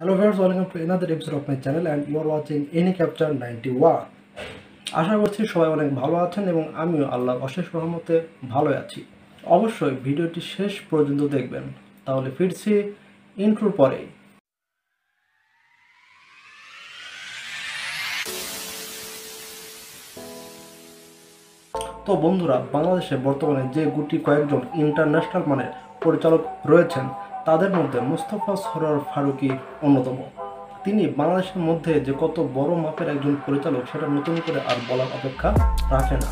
Hello viewers, welcome to another episode of my channel and you are watching Any Capture 91 আশা করছি সবাই অনেক ভালো আছেন এবং আমিও আল্লাহর অশেষ রহমতে ভালো আছি। অবশ্যই ভিডিওটি শেষ পর্যন্ত দেখবেন। তাহলে ফিরছি ইন্ট্রোর পরেই তো বন্ধুরা বাংলাদেশে বর্তমানে যে গুটি কয়েকজন ইন্টারন্যাশনাল মানের পরিচালক রয়েছেন তাদের মধ্যে মুস্তফা সরোয়ার ফারুকী অন্যতম। তিনি বাংলাদেশের মধ্যে যে কত বড় মাপের একজন পরিচালক, সেটা নতুন করে আর বলার অপেক্ষা রাখে না।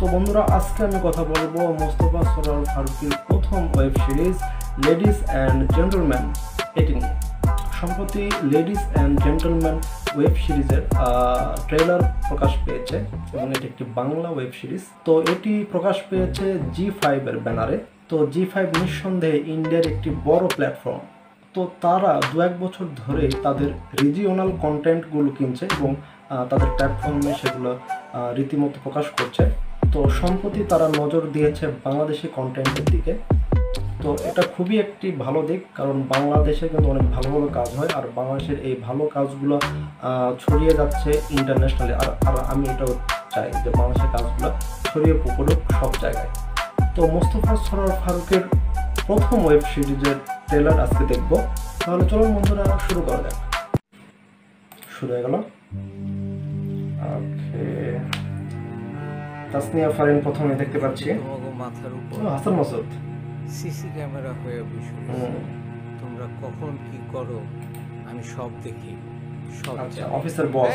তো বন্ধুরা, আজকে আমি কথা বলব মোস্তফা সরোয়ার ফারুকির প্রথম web series, ladies and gentleman. এটি নিয়ে। সম্প্রতি লেডিস অ্যান্ড জেন্টলম্যান ওয়েব সিরিজের ট্রেলার প্রকাশ পেয়েছে এবং এটি একটি বাংলা ওয়েব সিরিজ। তো এটি প্রকাশ পেয়েছে জি ফাইভের ব্যানারে। তো জি ফাইভ নিঃসন্দেহে ইন্ডিয়ার একটি বড় প্ল্যাটফর্ম তো তারা দু এক বছর ধরে তাদের রিজিওনাল কন্টেন্টগুলো কিনছে এবং তাদের প্ল্যাটফর্মে সেগুলো রীতিমতো প্রকাশ করছে। তো সম্প্রতি তারা নজর দিয়েছে বাংলাদেশি কন্টেন্টের দিকে। তো এটা খুবই একটি ভালো দিক, কারণ বাংলাদেশে কিন্তু অনেক ভালো ভালো কাজ হয় আর বাংলাদেশের এই ভালো কাজগুলো ছড়িয়ে যাচ্ছে ইন্টারন্যাশনালি আর আর আমি এটাও চাই যে বাংলাদেশের কাজগুলো ছড়িয়ে পড়ুক সব জায়গায়। তো মোস্তফা সরোয়ার ফারুকের প্রথম ওয়েব সিরিজের ট্রেলার আজকে দেখব। তাহলে চলুন বন্ধুরা শুরু করা যাক। শুরু হয়ে গেল। ওকে। তাসনিয়া ফারিন প্রথমে দেখতে পাচ্ছি। মাথার উপর হাসান মাসুদ। সিসি ক্যামেরা হয়ে বসে তোমরা কখন কি করো আমি সব দেখি। সব আচ্ছা অফিসার বস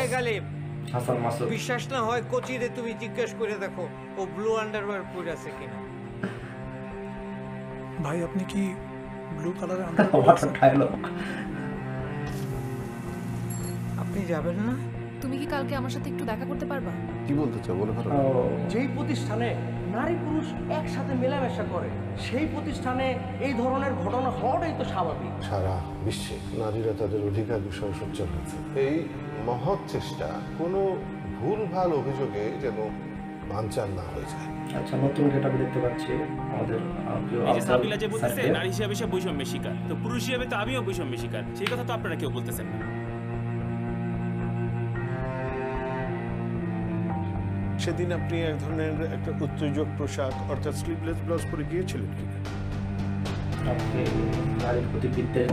হাসান মাসুদ। বিশ্বাস না হয় কোচিরে তুমি জিজ্ঞেস করে দেখো ও ব্লু আন্ডারওয়্যার পরে আছে কিনা। ভাই আপনি কি ব্লু কালারের আপনি যাবেন না? তুমি কি কালকে আমার সাথে একটু দেখা করতে পারবা? কি বলতে চাও? বলে ফেলো যেই প্রতিষ্ঠানে নারী পুরুষ একসাথে মেলামেশা করে সেই প্রতিষ্ঠানে এই ধরনের ঘটনা হওয়াটাই তো স্বাভাবিক। সারা বিশ্বে নারীরা তাদের অধিকার বিষয়ে সোচ্চার হচ্ছে এই মহৎ চেষ্টা কোনো ভুলভাল অভিযোগে যেন বানচাল না হয়ে যায় আচ্ছা নতুন গেটআপ দেখতে পাচ্ছি আমাদের সাবিলা যে বলতেছে নারী হিসেবে সে বৈষম্যের শিকার। তো পুরুষ হিসেবে তো আমিও বৈষম্যের শিকার। সেই কথা তো আপনারা কেউ বলতেছেন না। সেদিন আপনি এক ধরনের একটা উত্তেজক পোশাক অর্থাৎ স্লিভলেস ব্লাউজ পরে গিয়েছিলেন কি আপনি নারীর প্রতি বিদ্বেষ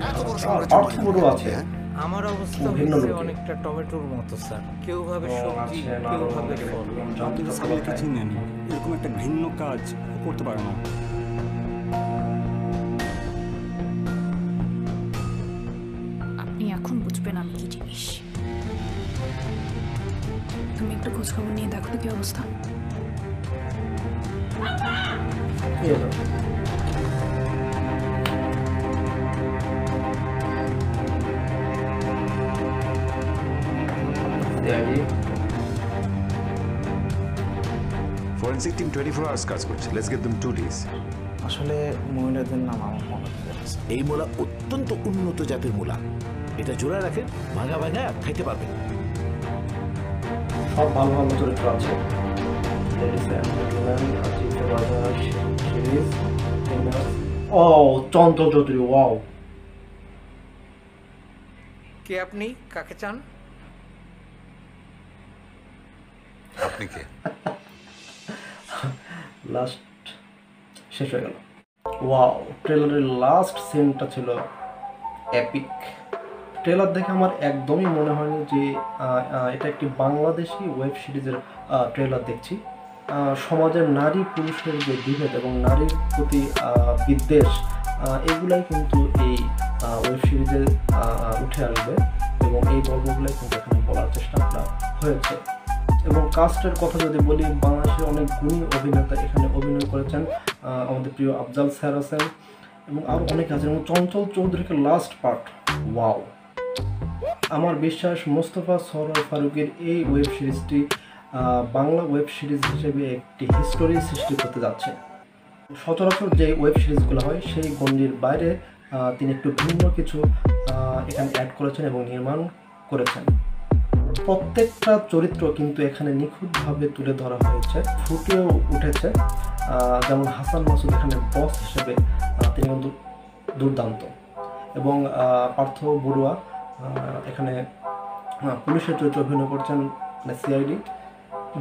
আছে। হ্যাঁ? আমার অবস্থা ভিন্ন লোকে। অনেকটা টমেটোর মতো স্যার। কেউ ভাবে সবজি আছে, কেউ ভাবে ফল। আপনি তো খায়। চিনেন এরকম একটা ঘৃণ্য কাজ করতে পারে না। আপনি এখন বুঝবেন আমি কি জিনিস। তুমি একটু খোঁজখবর নিয়ে দেখো তো কি অবস্থা। Forensic team twenty four hours কাজ করছে। Let's get them two days আসলে মহিলাদের নাম আমার মনে এই মূলা অত্যন্ত উন্নত জাতের মূলা। এটা জোড়া রাখেন ভাঙা ভাঙা খাইতে পারবেন সব ভালো ভালো চরিত্র আছে। ও চঞ্চল চৌধুরী ওয়াও। কে আপনি? কাকে চান? আপনি কে? লাস্ট শেষ হয়ে গেল। ওয়াও ট্রেলারের লাস্ট সিনটা ছিল অ্যাপিক ট্রেলার দেখে আমার একদমই মনে হয়নি যে এটা একটি বাংলাদেশি ওয়েব সিরিজের ট্রেলার দেখছি। সমাজের নারী পুরুষের যে বিভেদ এবং নারীর প্রতি বিদ্বেষ এগুলাই কিন্তু এই ওয়েব সিরিজে উঠে আসবে এবং এই গল্পগুলাই কিন্তু এখানে বলার চেষ্টা করা হয়েছে। এবং কাস্টের কথা যদি বলি, বাংলাদেশের অনেক গুণী অভিনেতা এখানে অভিনয় করেছেন আমাদের প্রিয় আফজাল স্যার আছেন এবং আরও অনেক আছে এবং চঞ্চল চৌধুরীকে লাস্ট পার্ট ওয়াও আমার বিশ্বাস মোস্তফা সরোয়ার ফারুকের এই ওয়েব সিরিজটি বাংলা ওয়েব সিরিজ হিসেবে একটি হিস্টোরি সৃষ্টি করতে যাচ্ছে। সচরাচর যে ওয়েব সিরিজগুলো হয়, সেই গণ্ডির বাইরে তিনি একটু ভিন্ন কিছু এখানে অ্যাড করেছেন এবং নির্মাণ করেছেন। প্রত্যেকটা চরিত্র কিন্তু এখানে নিখুঁতভাবে তুলে ধরা হয়েছে, ফুটেও উঠেছে। যেমন হাসান মাসুদ এখানে বস হিসেবে তিনি কিন্তু দুর্দান্ত। এবং পার্থ বড়ুয়া এখানে পুলিশের চরিত্রে অভিনয় করছেন মানে সিআইডি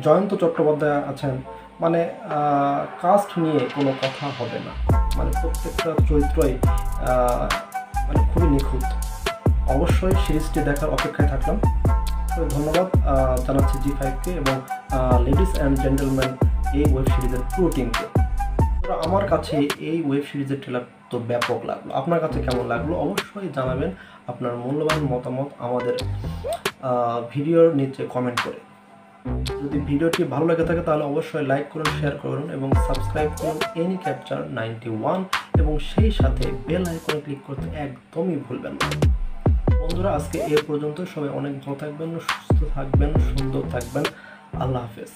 জয়ন্ত চট্টোপাধ্যায় আছেন। মানে কাস্ট নিয়ে কোনো কথা হবে না। মানে প্রত্যেকটা চরিত্রই মানে খুবই নিখুঁত। অবশ্যই সিরিজটি দেখার অপেক্ষায় থাকলাম। ধন্যবাদ জানাচ্ছি জি ফাইভকে এবং লেডিস অ্যান্ড জেন্টেলম্যান এই ওয়েব সিরিজের পুরো টিমকে আমার কাছে এই ওয়েব সিরিজের ট্রেলার তো ব্যাপক লাগল। আপনার কাছে কেমন লাগল? অবশ্যই জানাবেন আপনার মূল্যবান মতামত আমাদের ভিডিওর নিচে কমেন্ট করে। যদি ভিডিওটি ভালো লেগে থাকে তাহলে অবশ্যই লাইক করুন শেয়ার করুন এবং সাবস্ক্রাইব করুন এনি ক্যাপচার নাইনটি এবং সেই সাথে বেল আইকনে ক্লিক করতে একদমই ভুলবেন না। বন্ধুরা আজকে এ পর্যন্ত। সবাই অনেক ভালো থাকবেন সুস্থ থাকবেন সুন্দর থাকবেন। আল্লাহ হাফেজ।